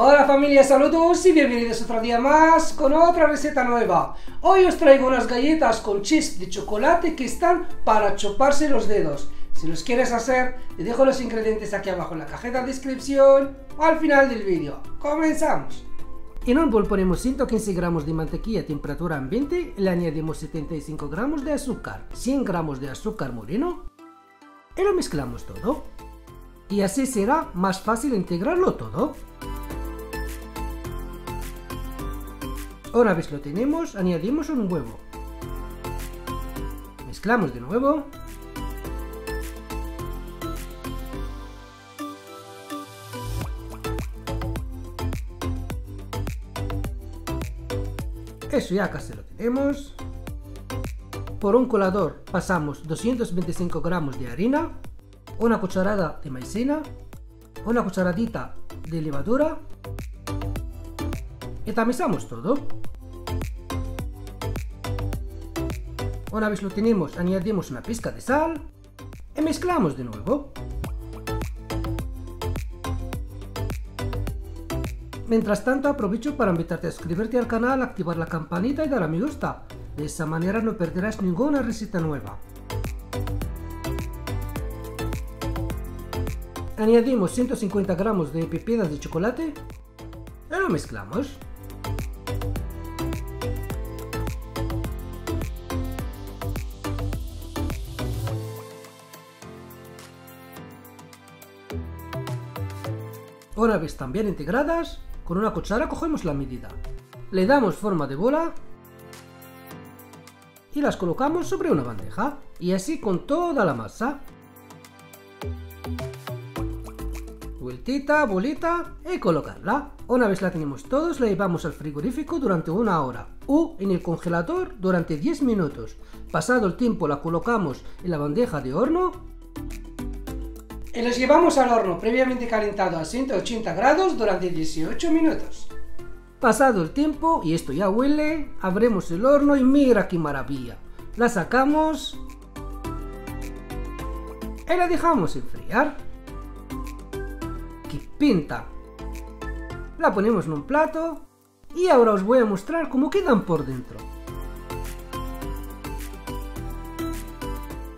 Hola familia, saludos y bienvenidos otro día más con otra receta nueva. Hoy os traigo unas galletas con chips de chocolate que están para chuparse los dedos. Si los quieres hacer, te dejo los ingredientes aquí abajo en la cajeta de descripción o al final del vídeo. ¡Comenzamos! En un bol ponemos 115 gramos de mantequilla a temperatura ambiente, le añadimos 75 gramos de azúcar, 100 gramos de azúcar moreno y lo mezclamos todo. Y así será más fácil integrarlo todo. Una vez lo tenemos, añadimos un huevo. Mezclamos de nuevo. Eso ya casi lo tenemos. Por un colador pasamos 225 gramos de harina, una cucharada de maicena, una cucharadita de levadura y tamizamos todo. Una vez lo tenemos, añadimos una pizca de sal y mezclamos de nuevo. Mientras tanto aprovecho para invitarte a suscribirte al canal, activar la campanita y dar a me gusta. De esa manera no perderás ninguna receta nueva. Añadimos 150 gramos de pepitas de chocolate y lo mezclamos. Una vez también integradas, con una cuchara cogemos la medida. Le damos forma de bola y las colocamos sobre una bandeja. Y así con toda la masa. Vueltita, bolita y colocarla. Una vez la tenemos todos, la llevamos al frigorífico durante una hora o en el congelador durante 10 minutos. Pasado el tiempo la colocamos en la bandeja de horno y los llevamos al horno previamente calentado a 180 grados durante 18 minutos. Pasado el tiempo, y esto ya huele, abremos el horno y mira qué maravilla. La sacamos y la dejamos enfriar. ¡Qué pinta! La ponemos en un plato y ahora os voy a mostrar cómo quedan por dentro.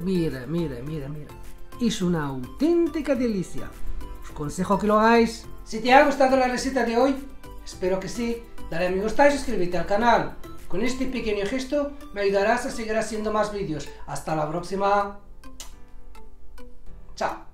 Mira, mira, mira, mira es una auténtica delicia. Os consejo que lo hagáis. Si te ha gustado la receta de hoy, espero que sí, dale a me gusta y suscríbete al canal. Con este pequeño gesto me ayudarás a seguir haciendo más vídeos. Hasta la próxima. Chao.